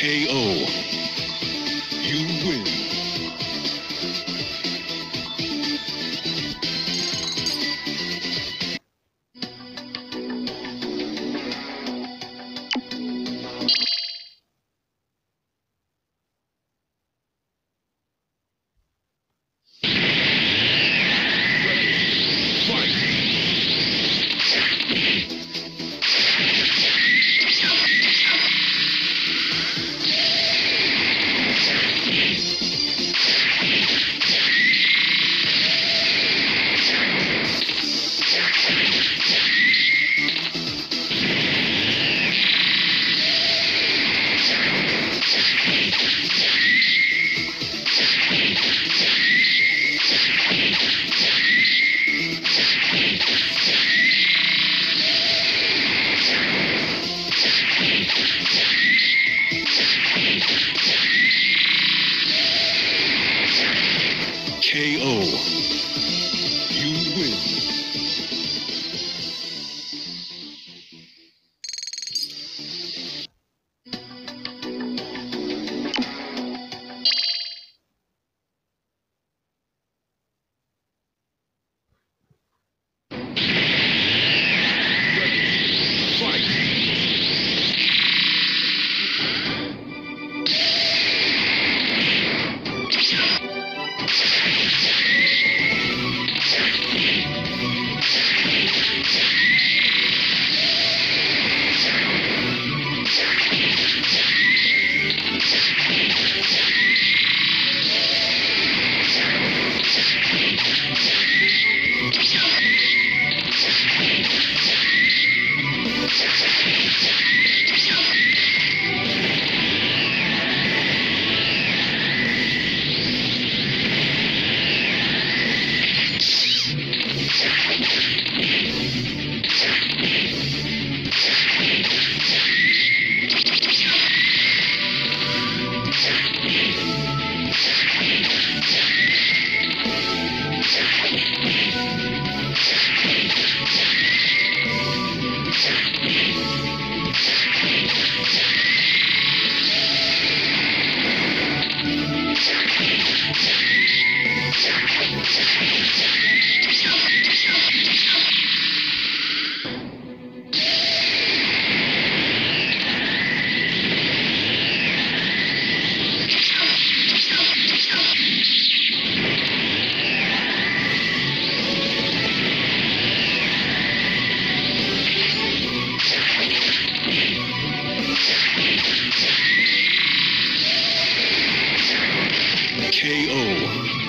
KO. KO. You win. KO.